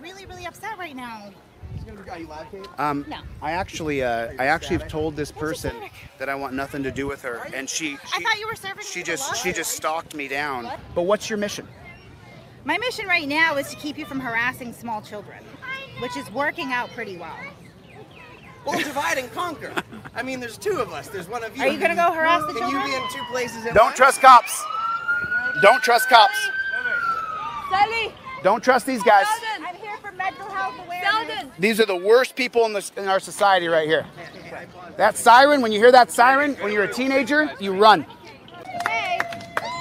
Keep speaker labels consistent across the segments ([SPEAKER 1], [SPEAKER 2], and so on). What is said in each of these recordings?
[SPEAKER 1] really, really upset right now.
[SPEAKER 2] Are you live, Kate?
[SPEAKER 3] Um,
[SPEAKER 1] No.
[SPEAKER 3] I actually, uh, I actually have told this person that I want nothing to do with her, and she,
[SPEAKER 1] I thought you were serving
[SPEAKER 3] she
[SPEAKER 1] me the
[SPEAKER 3] just, she just stalked me down. But what's your mission?
[SPEAKER 1] My mission right now is to keep you from harassing small children, which is working out pretty well.
[SPEAKER 2] Well, divide and conquer. I mean, there's two of us. There's one of you.
[SPEAKER 1] Are you gonna go harass the children?
[SPEAKER 2] Can you be in two places at
[SPEAKER 3] Don't
[SPEAKER 2] once?
[SPEAKER 3] trust cops. Don't trust cops.
[SPEAKER 4] Sally!
[SPEAKER 3] Don't trust these guys.
[SPEAKER 1] I'm here for mental health awareness.
[SPEAKER 3] These are the worst people in, this, in our society right here. That siren, when you hear that siren, when you're a teenager, you run.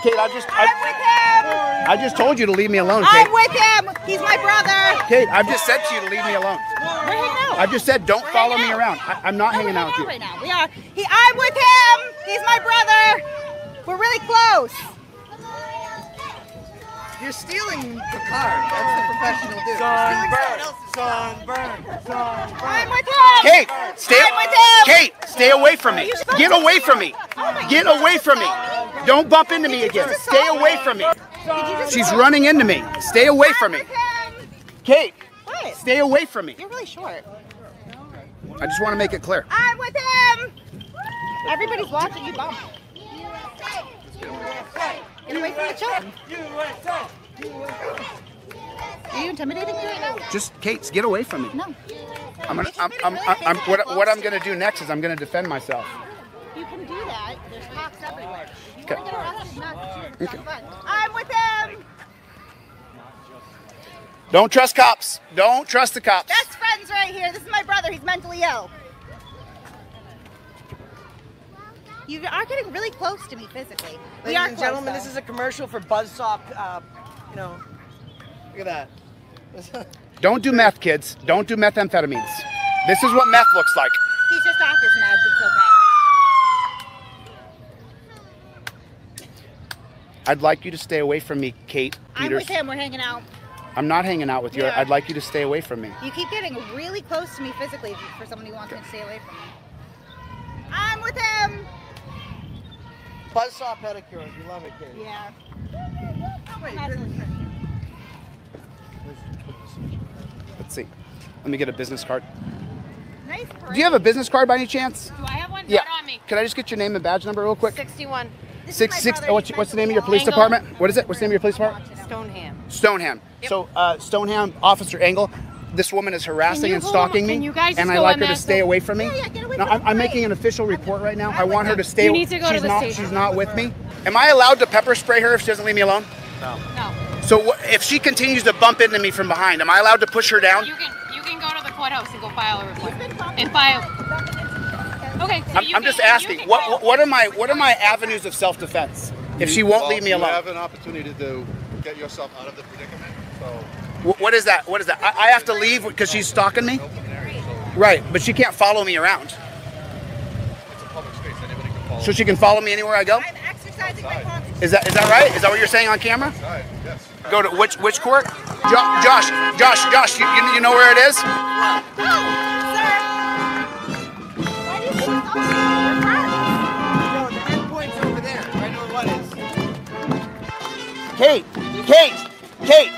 [SPEAKER 3] Kate, I just,
[SPEAKER 1] I'm with him.
[SPEAKER 3] I just told you to leave me alone,
[SPEAKER 1] I'm
[SPEAKER 3] Kate.
[SPEAKER 1] with him. He's my brother.
[SPEAKER 3] Kate, I've just said to you to leave me alone.
[SPEAKER 1] We're hanging out.
[SPEAKER 3] I've just said don't
[SPEAKER 1] We're
[SPEAKER 3] follow me
[SPEAKER 1] out.
[SPEAKER 3] around. I, I'm not
[SPEAKER 1] No,
[SPEAKER 3] hanging out with you.
[SPEAKER 1] right now. We are. He, I'm with him. He's my brother. We're really close.
[SPEAKER 2] You're stealing the car. That's the professional dude. You're stealing someone else's card.
[SPEAKER 1] I'm with him.
[SPEAKER 3] Kate, stay.
[SPEAKER 1] I'm.
[SPEAKER 3] Kate, stay away from me. Get away from me.
[SPEAKER 1] Oh
[SPEAKER 3] get away from me. Don't bump into me again. Stay away from me.
[SPEAKER 1] Did you just
[SPEAKER 3] She's running into me. Stay away from me.
[SPEAKER 1] I'm with him.
[SPEAKER 3] Kate, stay away from me.
[SPEAKER 1] You're really short.
[SPEAKER 3] I just want to make it clear.
[SPEAKER 1] I'm with him. Everybody's watching you bump. Get away from the children. Are you intimidating me right now?
[SPEAKER 3] Just Kate, get away from me.
[SPEAKER 1] No.
[SPEAKER 3] I'm gonna. I'm. I'm, I'm, I'm what, what I'm gonna do next is I'm gonna defend myself.
[SPEAKER 1] You can do that. There's cops everywhere. You
[SPEAKER 3] Okay.
[SPEAKER 1] want to get arrested, not it's not fun. I'm with him.
[SPEAKER 3] Don't trust cops. Don't trust the cops.
[SPEAKER 1] Best friends right here. This is my brother. He's mentally ill. You are getting really close to me physically. we
[SPEAKER 2] Ladies
[SPEAKER 1] are
[SPEAKER 2] and gentlemen,
[SPEAKER 1] though.
[SPEAKER 2] this is a commercial for Buzzsaw Uh, you know, look at that.
[SPEAKER 3] Don't do meth, kids. Don't do methamphetamines. This is what meth looks like.
[SPEAKER 1] He's just off his meds. It's okay.
[SPEAKER 3] I'd like you to stay away from me, Kate
[SPEAKER 1] I'm with him. We're hanging out.
[SPEAKER 3] I'm not hanging out with you.
[SPEAKER 1] Yeah.
[SPEAKER 3] I'd like you to stay away from me.
[SPEAKER 1] You keep getting really close to me physically for someone who wants me to stay away from me. I'm with him.
[SPEAKER 2] Buzzsaw pedicure. You love it, Kate.
[SPEAKER 1] Yeah.
[SPEAKER 3] Let's see. Let me get a business card.
[SPEAKER 1] Nice
[SPEAKER 3] Do you have a business card by any chance?
[SPEAKER 4] Do I have one?
[SPEAKER 3] Yeah.
[SPEAKER 4] Not on me.
[SPEAKER 3] Could I just get your name and badge number real quick?
[SPEAKER 4] 61
[SPEAKER 1] This is
[SPEAKER 3] Six six. oh, what's, what's the name of your police
[SPEAKER 1] ill.
[SPEAKER 3] department? What is it? What's the name of your police department?
[SPEAKER 4] Stoneham.
[SPEAKER 3] Stoneham. So uh, Stoneham Officer Engel, this woman is harassing and
[SPEAKER 4] go-
[SPEAKER 3] stalking
[SPEAKER 4] can
[SPEAKER 3] me,
[SPEAKER 4] you guys
[SPEAKER 3] and I
[SPEAKER 4] go
[SPEAKER 3] like her to stay away from me.
[SPEAKER 1] Yeah, yeah, get away
[SPEAKER 3] no,
[SPEAKER 1] from
[SPEAKER 3] I'm, I'm making an official report right now.
[SPEAKER 1] I'm
[SPEAKER 3] I
[SPEAKER 1] with
[SPEAKER 3] want her to stay.
[SPEAKER 4] You need to go to
[SPEAKER 3] she's
[SPEAKER 4] the
[SPEAKER 3] not.
[SPEAKER 4] station.
[SPEAKER 3] She's not with me. Am I allowed to pepper spray her if she doesn't leave me alone?
[SPEAKER 4] No.
[SPEAKER 3] No. So if she continues to bump into me from behind, am I allowed to push her down?
[SPEAKER 4] You can you can go to the courthouse and go file a report. And file. Okay. So
[SPEAKER 3] I'm,
[SPEAKER 4] you
[SPEAKER 3] I'm
[SPEAKER 4] can-
[SPEAKER 3] just asking.
[SPEAKER 4] can
[SPEAKER 3] What, what what are my what are my avenues of self-defense if she won't
[SPEAKER 5] Well,
[SPEAKER 3] leave me
[SPEAKER 5] You
[SPEAKER 3] alone?
[SPEAKER 5] have an opportunity to get yourself out of the predicament. So
[SPEAKER 3] Wh- What is that? What is that? I, I have to leave because she's stalking me.
[SPEAKER 5] open area. So
[SPEAKER 3] Right, but she can't follow me around.
[SPEAKER 5] it's a public space. Anybody can follow.
[SPEAKER 3] So she can follow me anywhere I go.
[SPEAKER 1] I'm exercising my constitution.
[SPEAKER 3] Is that is that right? Is that what you're saying on camera?
[SPEAKER 5] Yes.
[SPEAKER 3] Go to which which court? Jo- Josh, Josh, Josh, you, you, you know where it is?
[SPEAKER 1] No, sir. Why do you keep me?
[SPEAKER 2] No, the endpoint's over there. I know what is.
[SPEAKER 3] Kate, Kate, Kate,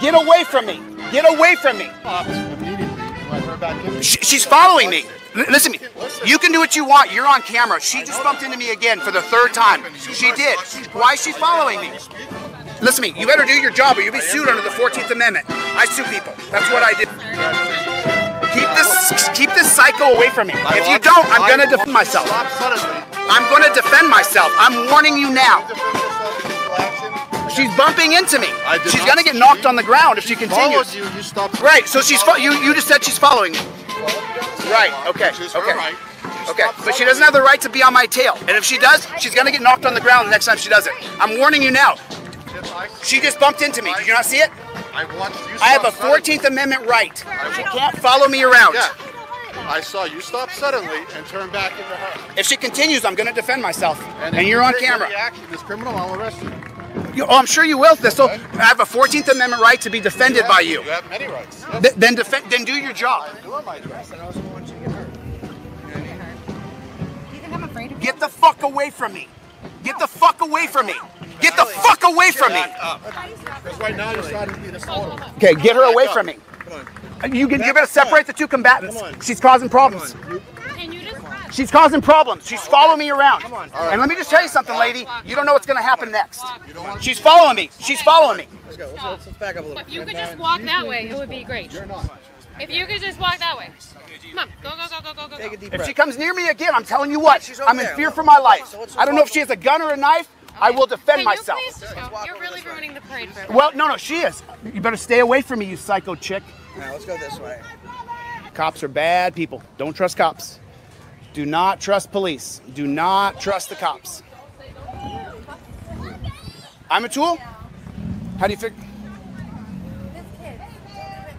[SPEAKER 3] get away from me. Get away from me.
[SPEAKER 5] Pops immediately. Let her back in.
[SPEAKER 3] She, she's following me. L- listen to me. You can do what you want. You're on camera. She just bumped into me again for the third time. She did. Why is she following me? Listen to me. You better do your job or you'll be sued under the 14th Amendment. I sue people. That's what I do. Keep this keep this psycho away from me. If you don't, I'm gonna defend myself. I'm gonna defend myself. I'm warning you now.
[SPEAKER 5] Defend yourself. Physical action.
[SPEAKER 3] She's bumping into me. She's gonna get knocked on the ground if she continues.
[SPEAKER 5] you. You stopped.
[SPEAKER 3] Right. So she's you. You just said she's following me. Right. Okay.
[SPEAKER 5] Which is her
[SPEAKER 3] Okay. Okay. But she doesn't have the right to be on my tail. And if she does, she's gonna get knocked on the ground the next time she does it. I'm warning you now.
[SPEAKER 5] If I-
[SPEAKER 3] She just bumped into me. Did you not see it?
[SPEAKER 5] I watched you.
[SPEAKER 3] I have a
[SPEAKER 5] stop suddenly.
[SPEAKER 3] 14th Amendment right. She can't follow me around.
[SPEAKER 5] Yeah. I saw you stop suddenly and turn back into her.
[SPEAKER 3] If she continues, I'm gonna defend myself. And,
[SPEAKER 5] if
[SPEAKER 3] you're
[SPEAKER 5] you
[SPEAKER 3] on camera.
[SPEAKER 5] Action, this criminal, I'll arrest you.
[SPEAKER 3] You, oh, I'm sure you will. This.
[SPEAKER 5] Okay.
[SPEAKER 3] I have a 14th Amendment right to be defended by you.
[SPEAKER 5] You have many rights. Yes.
[SPEAKER 3] Th- then defend. Then do your job.
[SPEAKER 5] You are my rights.
[SPEAKER 2] I also want you to get hurt.
[SPEAKER 1] Do you think I'm afraid of you?
[SPEAKER 3] Get the fuck away from me. Get the fuck away from me. Get the fuck away from me.
[SPEAKER 5] Right now you're starting to be disorderly.
[SPEAKER 3] Okay, get her away from me. You, can, you better separate the two combatants. She's causing problems.
[SPEAKER 4] Can you just run?
[SPEAKER 3] She's causing problems. She's following me around. And let me just tell you something, lady. You don't know what's going to happen next. She's following me. She's following me.
[SPEAKER 2] Let's go. Let's, let's, let's back up a little.
[SPEAKER 4] If you could just walk that way, it would be great. If you could just walk that way. Come on, go, go, go, go, go, go.
[SPEAKER 2] Take a deep
[SPEAKER 3] If
[SPEAKER 2] breath.
[SPEAKER 3] she comes near me again, I'm telling you what,
[SPEAKER 2] She's
[SPEAKER 3] I'm in
[SPEAKER 2] there.
[SPEAKER 3] fear for my life.
[SPEAKER 2] So
[SPEAKER 3] I don't know if she has a gun or a knife. I will defend
[SPEAKER 4] Can
[SPEAKER 3] myself.
[SPEAKER 4] you please just go? You're really ruining the parade for everyone.
[SPEAKER 3] Well, no, no, she is. You better stay away from me, you psycho chick.
[SPEAKER 2] Now let's go this way.
[SPEAKER 3] Cops are bad people. Don't trust cops. Do not trust police. Do not trust the cops. I'm a tool? How do you figure?
[SPEAKER 6] This kid.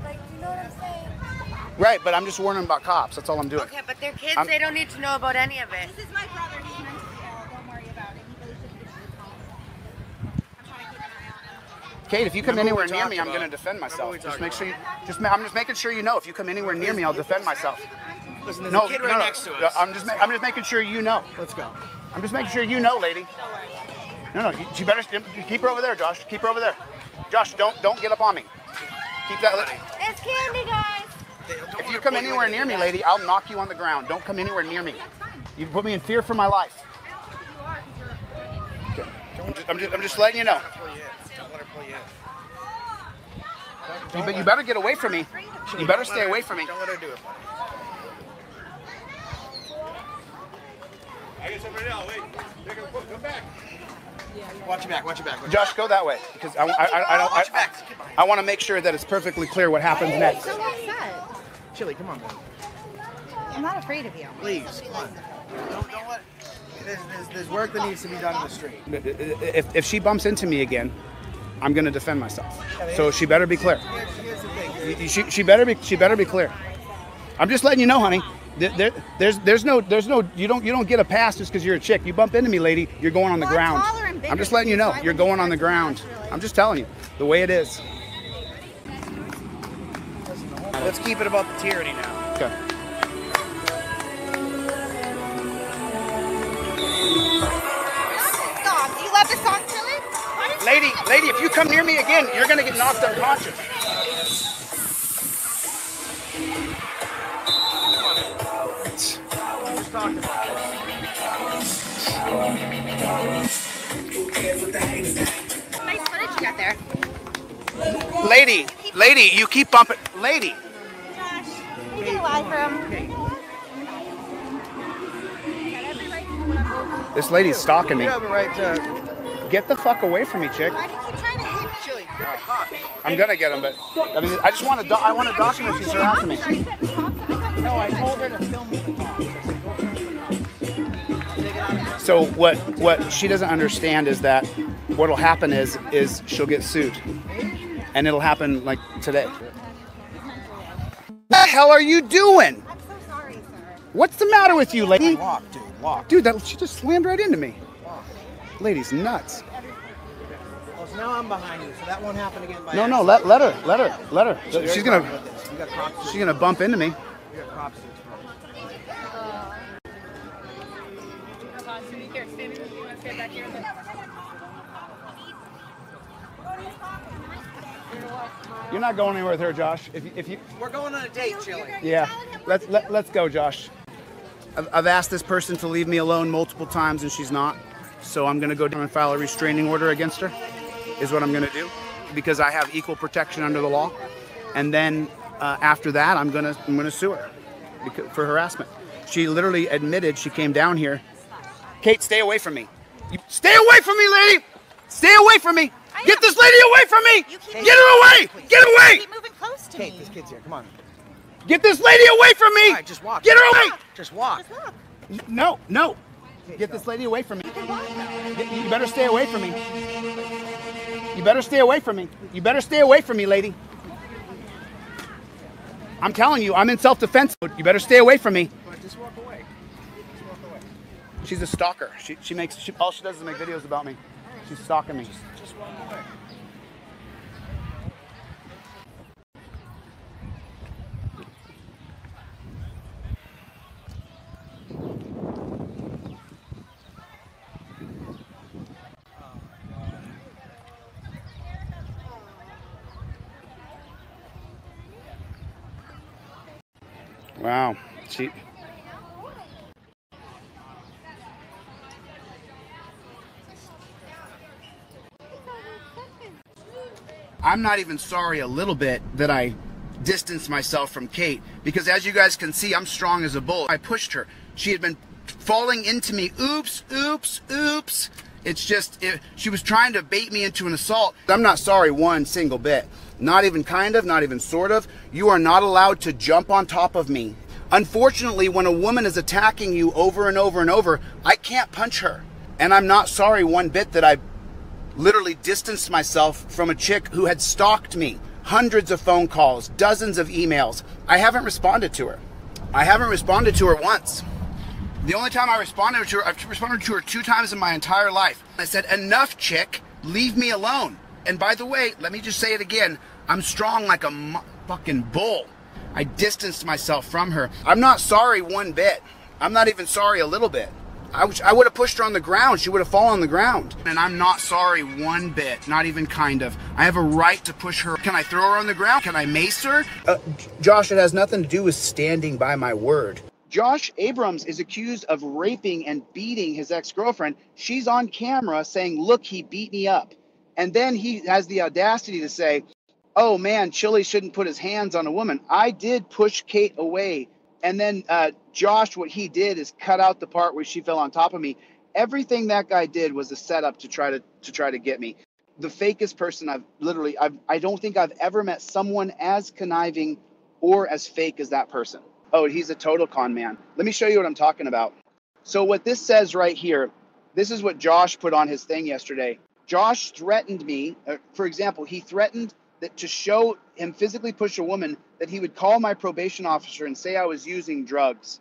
[SPEAKER 6] Like, do you know what I'm saying?
[SPEAKER 3] Right, but I'm just warning about cops. That's all I'm doing.
[SPEAKER 6] Okay, but they're kids.
[SPEAKER 3] I'm-
[SPEAKER 6] they don't need to know about any of it.
[SPEAKER 1] This is my brother. He's mentally ill. Don't worry about it. He really shouldn't be in this home. I'm trying to keep an eye on him.
[SPEAKER 3] Kate, if you come
[SPEAKER 2] Remember
[SPEAKER 3] anywhere near
[SPEAKER 2] talked
[SPEAKER 3] me, I'm going to defend myself. Just
[SPEAKER 2] talked
[SPEAKER 3] make sure you. Just, I'm just making sure you know. If you come anywhere near me, I'll defend myself.
[SPEAKER 2] Listen, there's
[SPEAKER 3] No,
[SPEAKER 2] a kid
[SPEAKER 3] no,
[SPEAKER 2] right
[SPEAKER 3] no.
[SPEAKER 2] next to us.
[SPEAKER 3] I'm just, ma- I'm just making sure you know.
[SPEAKER 2] Let's go.
[SPEAKER 3] I'm just making sure you know, lady. No, no, you, you better you keep her over there, Josh. Keep her over there. Josh, don't don't get up on me. Keep that. li-
[SPEAKER 6] It's candy, guys.
[SPEAKER 3] If you come anywhere near me, lady, I'll knock you on the ground. Don't come anywhere near me. You put me in fear for my life. Okay. I'm just, I'm just, I'm just letting you know.
[SPEAKER 2] Pull you in. Don't let her pull you
[SPEAKER 3] but you better get away from me. You better stay away from me.
[SPEAKER 2] Don't let her do it. Watch your back. Watch your back. Watch your
[SPEAKER 3] Josh, go that way because I, I, I, I don't.
[SPEAKER 2] Watch your
[SPEAKER 3] I,
[SPEAKER 2] back. Get behind.
[SPEAKER 3] I want to make sure that it's perfectly clear what happens next.
[SPEAKER 1] So upset.
[SPEAKER 2] Chille, come on, man.
[SPEAKER 1] I'm not afraid of you.
[SPEAKER 2] Please, come on. Don't, don't let. There's, there's, there's work that needs to be done in the street.
[SPEAKER 3] If, if she bumps into me again, I'm going to defend myself. So she better be clear.
[SPEAKER 2] Here's, here's the thing.
[SPEAKER 3] She, she better be she better be clear. I'm just letting you know, honey. There, there- there's there's no there's no you don't you don't get a pass just because you're a chick. You bump into me, lady, you're going on the
[SPEAKER 1] Well, I'm
[SPEAKER 3] ground.
[SPEAKER 1] taller and bigger
[SPEAKER 3] I'm just letting you
[SPEAKER 1] you,
[SPEAKER 3] know you're going on the ground. I'm just telling you the way it is.
[SPEAKER 2] Let's keep it about the tyranny now.
[SPEAKER 3] Okay. Come near me again, you're gonna get knocked unconscious.
[SPEAKER 1] Nice footage you got there.
[SPEAKER 3] Lady, lady, you keep bumping. Lady,
[SPEAKER 1] Josh, can you get a lie for him?
[SPEAKER 3] this lady's stalking me.
[SPEAKER 2] You have a right to.
[SPEAKER 3] Get the fuck away from me, chick.
[SPEAKER 1] Why do you keep trying to hit me?
[SPEAKER 2] Chille, get the cops.
[SPEAKER 3] I'm gonna get him, but I mean, I just want to. I want to document she's harassing me.
[SPEAKER 2] No, I told her to film the.
[SPEAKER 3] So what what she doesn't understand is that what'll happen is is she'll get sued, and it'll happen like today. What the hell are you doing?
[SPEAKER 1] I'm so sorry, sir.
[SPEAKER 3] What's the matter with you, lady?
[SPEAKER 2] Walk, dude. Walk.
[SPEAKER 3] Dude, that she just slammed right into me. Lady's nuts.
[SPEAKER 2] Well, so now I'm behind you, so that won't happen again. By
[SPEAKER 3] No, no, let let her, let her, let her.
[SPEAKER 2] accident.
[SPEAKER 3] She's gonna
[SPEAKER 2] with this. You got crop
[SPEAKER 3] she's gonna bump into me.
[SPEAKER 2] You got crop suits.
[SPEAKER 3] You're not going anywhere with her, Josh. If you, if you
[SPEAKER 2] We're going on a date, Chille.
[SPEAKER 3] Yeah, let's let, let's go, Josh. I've, I've asked this person to leave me alone multiple times, and she's not. So I'm gonna go down and file a restraining order against her. Is what I'm gonna do, because I have equal protection under the law. And then uh, after that, I'm gonna I'm gonna sue her because, for harassment. She literally admitted she came down here. Kate, stay away from me. You, stay away from me, lady. Stay away from me.
[SPEAKER 1] I
[SPEAKER 3] Get
[SPEAKER 1] am.
[SPEAKER 3] this lady away from me.
[SPEAKER 1] You
[SPEAKER 3] Get her away. Get away.
[SPEAKER 1] Keep moving close to
[SPEAKER 2] Kate,
[SPEAKER 1] me.
[SPEAKER 2] this kid's here. Come on.
[SPEAKER 3] Get this lady away from me.
[SPEAKER 2] All right, just walk.
[SPEAKER 3] Get her away.
[SPEAKER 2] Just walk.
[SPEAKER 1] Just look.
[SPEAKER 3] No, no. Get this lady away from me. You better stay away from me. You better stay away from me. You better stay away from me, lady. I'm telling you, I'm in self-defense mode. You better stay away from me.
[SPEAKER 2] Just walk away.
[SPEAKER 3] She's a stalker. She, she makes she, all she does is make videos about me. She's stalking me.
[SPEAKER 2] Just walk away.
[SPEAKER 3] Wow. She. I'm not even sorry a little bit that I distanced myself from Kate because as you guys can see, I'm strong as a bull. I pushed her. She had been falling into me. Oops, oops, oops. It's just, it, she was trying to bait me into an assault. I'm not sorry one single bit. Not even kind of, not even sort of. You are not allowed to jump on top of me. Unfortunately, when a woman is attacking you over and over and over, I can't punch her. And I'm not sorry one bit that I literally distanced myself from a chick who had stalked me. Hundreds of phone calls, dozens of emails. I haven't responded to her. I haven't responded to her once. The only time I responded to her, I've responded to her two times in my entire life. I said, Enough, chick, leave me alone. And by the way, let me just say it again I'm strong like a fucking bull. I distanced myself from her. I'm not sorry one bit. I'm not even sorry a little bit. I, I would have pushed her on the ground. She would have fallen on the ground. And I'm not sorry one bit, not even kind of. I have a right to push her. Can I throw her on the ground? Can I mace her? Uh, Josh, it has nothing to do with standing by my word. Josh Abrams is accused of raping and beating his ex girlfriend. She's on camera saying, Look, he beat me up. And then he has the audacity to say, Oh man, Chille shouldn't put his hands on a woman. I did push Kate away. And then uh, Josh, what he did is cut out the part where she fell on top of me. Everything that guy did was a setup to try to to try to get me. The fakest person I've literally I've I don't think I've ever met someone as conniving or as fake as that person. Oh, he's a total con man. Let me show you what I'm talking about. So what this says right here, this is what Josh put on his thing yesterday. Josh threatened me. Uh, for example, he threatened that to show him physically push a woman that he would call my probation officer and say I was using drugs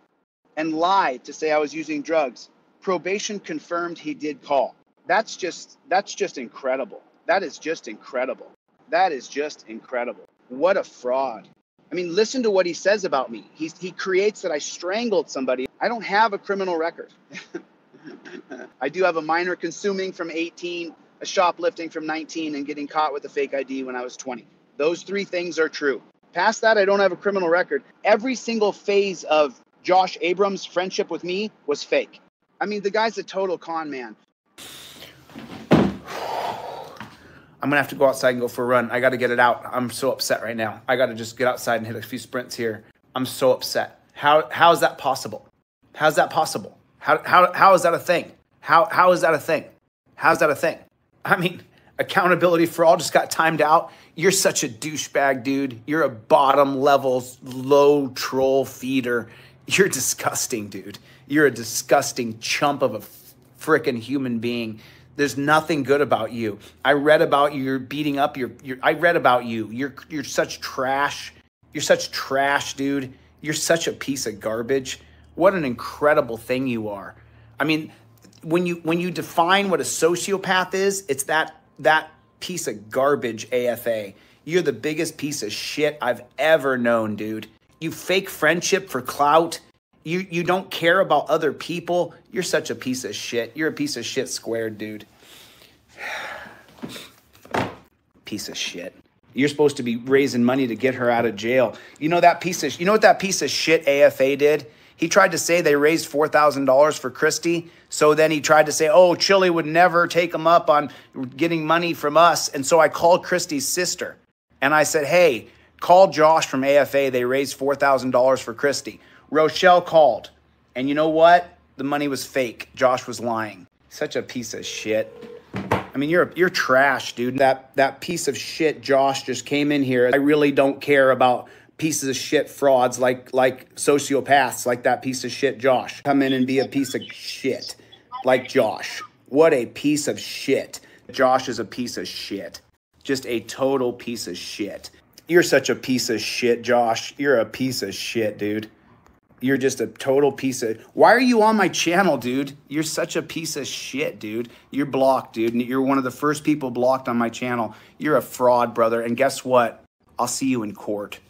[SPEAKER 3] and lied to say I was using drugs. Probation confirmed he did call. That's just that's just incredible. That is just incredible. That is just incredible. What a fraud. I mean, listen to what he says about me. He's, he creates that I strangled somebody. I don't have a criminal record. I do have a minor consuming from 18, a shoplifting from 19, and getting caught with a fake ID when I was 20. Those three things are true. Past that, I don't have a criminal record. Every single phase of Josh Abrams' friendship with me was fake. I mean, the guy's a total con man. I'm gonna have to go outside and go for a run. I gotta get it out. I'm so upset right now. I gotta just get outside and hit a few sprints here. I'm so upset. How how is that possible? How's that possible? How how how is that a thing? How how is that a thing? How's that a thing? I mean, accountability for all just got timed out. You're such a douchebag, dude. You're a bottom level, low troll feeder. You're disgusting, dude. You're a disgusting chump of a freaking human being. There's nothing good about you. I read about you. You're beating up your. your I read about you. You're you're such trash. You're such trash, dude. You're such a piece of garbage. What an incredible thing you are. I mean, when you when you define what a sociopath is, it's that that piece of garbage AFA. You're the biggest piece of shit I've ever known, dude. You fake friendship for clout. You you don't care about other people. You're such a piece of shit. You're a piece of shit squared, dude. piece of shit. You're supposed to be raising money to get her out of jail. You know that piece of you know what that piece of shit AFA did? He tried to say they raised four thousand dollars for Christie. So then he tried to say, "Oh, Chille would never take him up on getting money from us." And so I called Christie's sister, and I said, "Hey, call Josh from AFA. They raised four thousand dollars for Christie." Rochelle called, and you know what? The money was fake. Josh was lying. Such a piece of shit. I mean, you're you're trash, dude. That that piece of shit, Josh, just came in here. I really don't care about pieces of shit frauds like like sociopaths like that piece of shit, Josh. Come in and be a piece of shit like Josh. What a piece of shit. Josh is a piece of shit. Just a total piece of shit. You're such a piece of shit, Josh. You're a piece of shit, dude. You're just a total piece of. Why are you on my channel, dude? You're such a piece of shit, dude. You're blocked, dude. You're one of the first people blocked on my channel. You're a fraud, brother. And guess what? I'll see you in court.